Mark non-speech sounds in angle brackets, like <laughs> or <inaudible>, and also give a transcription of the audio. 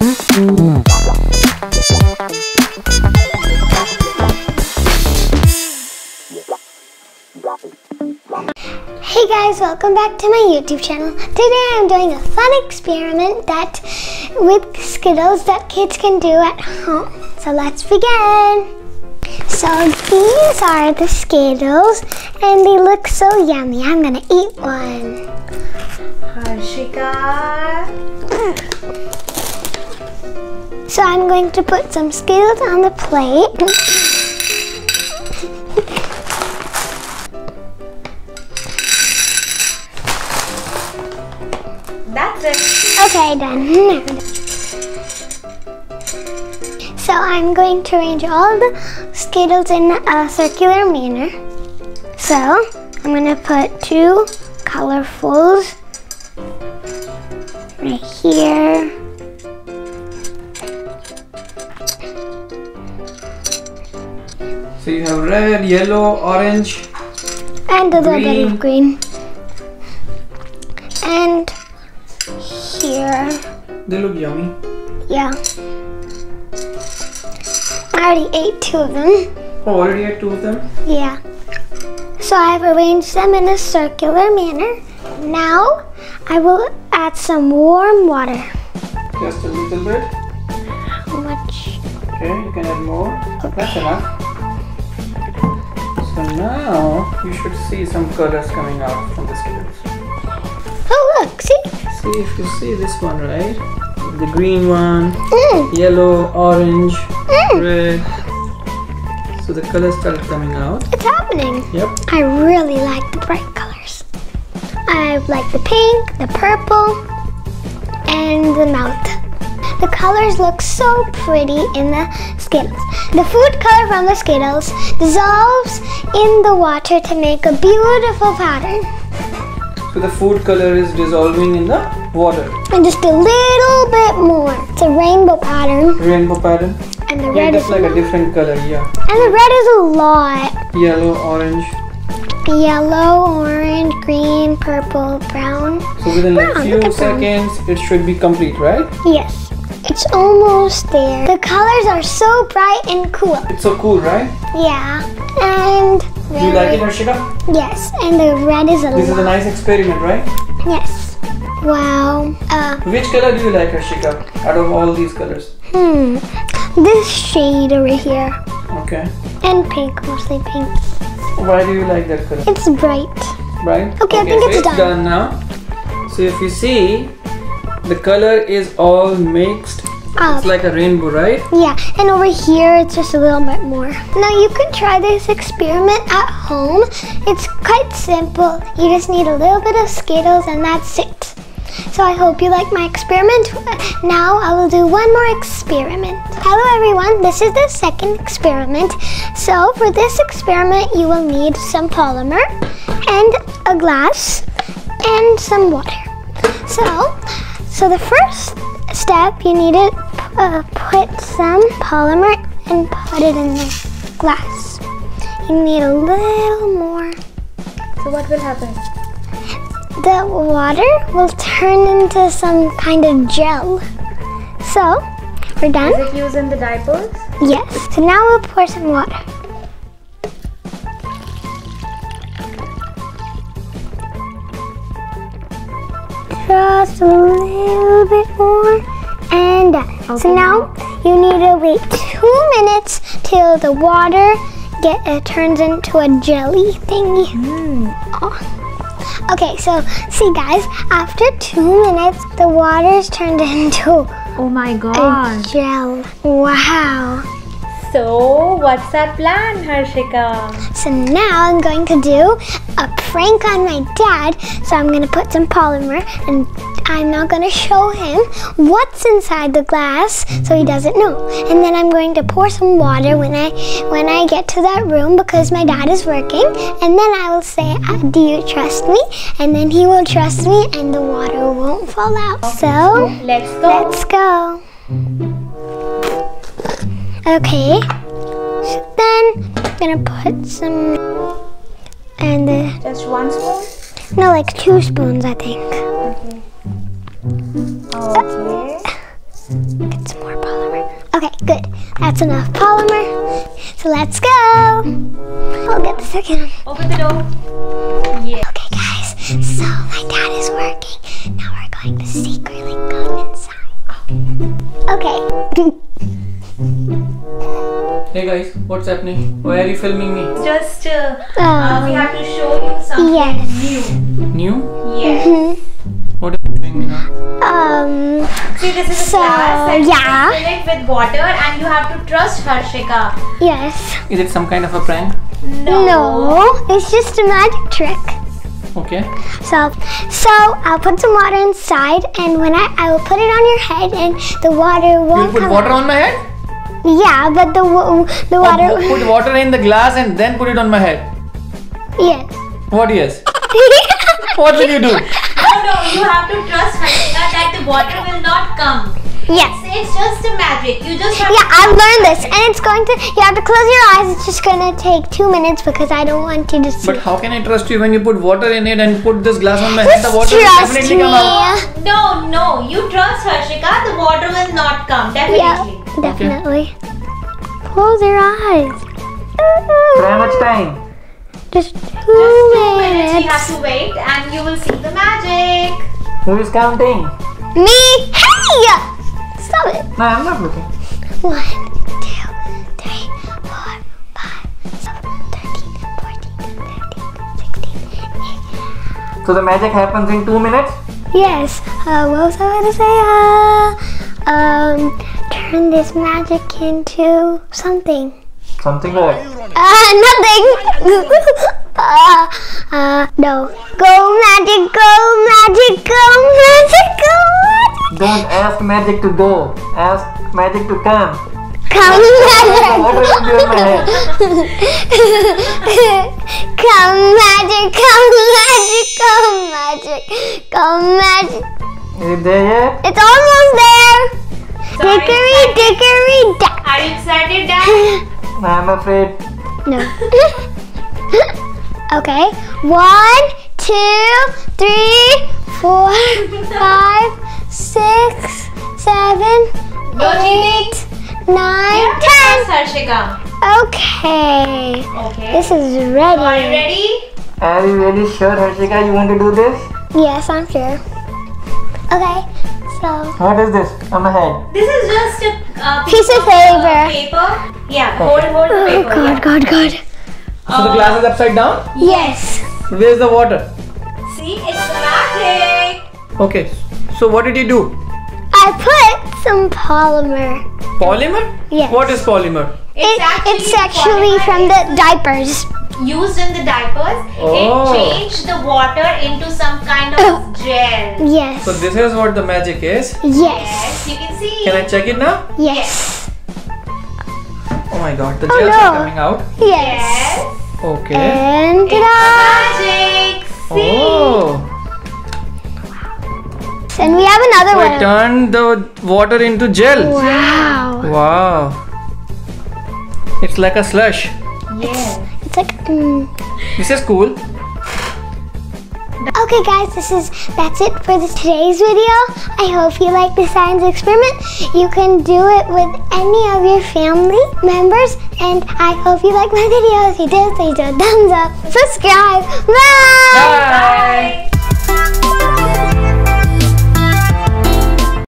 Hey guys, welcome back to my YouTube channel. Today I'm doing a fun experiment that with Skittles that kids can do at home. So let's begin. So these are the Skittles and they look so yummy. I'm gonna eat one. Harshika. So I'm going to put some Skittles on the plate. That's it. Okay, done. So I'm going to arrange all the Skittles in a circular manner. So I'm going to put two colorfuls right here. So you have red, yellow, orange. And the little bit of Green. green. And here. They look yummy. Yeah. I already ate two of them. Oh, already had two of them. Yeah. So I've arranged them in a circular manner. Now I will add some warm water. Just a little bit. How much? Okay, you can add more. That's enough. So now you should see some colors coming out from the Skittles. Oh look, see? See if you see this one, right? The green one, Mm, yellow, orange, mm, red. So the colors started coming out. it's happening. Yep. I really like the bright colors. I like the pink, the purple, and the mouth. The colors look so pretty in the Skittles. The food color from the Skittles dissolves in the water to make a beautiful pattern. So the food color is dissolving in the water. And just a little bit more. It's a rainbow pattern. Rainbow pattern. And the Yeah, red is like a different color. Yeah. And the red is a lot. Yellow, orange. Yellow, orange, green, purple, brown. So within Brown, few look at brown. seconds, it should be complete, right? Yes. It's almost there. The colors are so bright and cool. It's so cool, right? Yeah. And Do you like it, Harshika? Yes. And the red is a This is a nice experiment, right? Yes. Wow. Uh, Which color do you like, Harshika? Out of all these colors? hmm. This shade over here. Okay. And pink, mostly pink. Why do you like that color? It's bright. Right? Okay, I think so it's it's done. done now. So if you see, the color is all mixed. Up. It's like a rainbow, right? Yeah, and over here it's just a little bit more. Now you can try this experiment at home. It's quite simple. You just need a little bit of Skittles and that's it. So I hope you like my experiment. Now I will do one more experiment. Hello everyone, this is the second experiment. So for this experiment you will need some polymer and a glass and some water. So, so the first step you need to uh, put some polymer and put it in the glass. You need a little more. So what will happen? The water will turn into some kind of gel. So, we're done? Is it used in the diapers? Yes. So now we'll pour some water. Just a little bit more and done. So now you need to wait two minutes till the water get uh, turns into a jelly thingy. Oh. Okay, so see guys, after two minutes, the water's turned <laughs> into Oh my god! a gel. Wow. So what's our plan, Harshika? So now I'm going to do a prank on my dad. So I'm going to put some polymer and I'm not going to show him what's inside the glass so he doesn't know. And then I'm going to pour some water when I when I get to that room because my dad is working. And then I will say, uh, "Do you trust me?" And then he will trust me and the water won't fall out. So Let's go. Let's go. Okay. So then I'm gonna put some and uh, Just one spoon? no, like two spoons, I think. Okay. Okay. It's more polymer. Okay, good. That's enough polymer. So let's go. I'll get the second one. Open the door. Yeah. Okay, guys. So my dad is working. Now we're going to secretly go inside. Okay. <laughs> Hey guys, what's happening? Why are you filming me? Just uh, uh, we have to show you something Yes. new. New? Yes. mhm. What are you doing now? um, See, this is a So, glass and yeah. you fill it with water and you have to trust Harshika. yes. Is it some kind of a prank? No, it's just a magic trick. Okay. So, so I'll put some water inside, and when I I will put it on your head, and the water You'll won't put come water out. on my head? Yeah, but the the oh, water. pu- put water in the glass and then put it on my head. yes. What yes? <laughs> What will you do? No, no, you have to trust Harshika that the water will not come. yes. It's just a magic. You just have Yeah, to I've learned this, and it's going to. You have to close your eyes. It's just gonna take two minutes because I don't want you to see. But how can I trust you when you put water in it and put this glass on my head? The water will trust definitely me. come out. No, no, you trust Harshika, the water will not come. Yeah, Definitely. definitely. Close your eyes. How much time? Just two Just two minutes You have to wait and you will see the magic. Who is counting? Me? Hey! Stop it. No, I'm not looking. One, two, three, four, five, seven, thirteen, fourteen, fifteen, sixteen, eighteen. So the magic happens in two minutes? Yes. Uh, what was I going to say? Uh, um, turn this magic into something. Something like Uh, nothing. <laughs> uh, uh, no. Go magic, go magic, go magic, go magic. Don't ask magic to go. Ask magic to come. Come magic. Water will be on my head. come magic, come magic, come magic, come magic. Is it there yet? It's almost there. So are Dickory, dickory, dock. Are you excited, Dad? <laughs> I'm afraid. No. <laughs> okay. One, two, three, four, <laughs> five, six, seven, oh, No eight, cheating. nine, You have to ten. Okay. Okay. This is So are you ready. ready? Are you really sure, Harshika, you want to do this? Yes, I'm sure. Okay. So. What is this on my head? This is just a uh, Piece of uh, paper. paper. Yeah, hold, hold the Oh paper. God, yeah. God, God. So the glass is upside down? Yes. Where's the water? See, it's magic. Okay. So what did you do? I put some polymer. Polymer? Yes. What is polymer? It, it's actually from the diapers. used in the diapers. Oh. It changed the water into some kind of gel. Yes. So this is what the magic is. Yes. Yes, you can see. Can I check it now? Yes. Oh my god, the Oh, gels no. are coming out. Yes. Yes. Okay. And It's ta-da! magic. See. Oh. And we have another So it one. turned the water into gel. Wow. Wow. It's like a slush. Yeah. It's like mm. This is cool. Okay guys, this is that's it for this today's video. I hope you like the science experiment. You can do it with any of your family members and I hope you like my videos. If you did, please do a thumbs up, subscribe. Bye. Bye.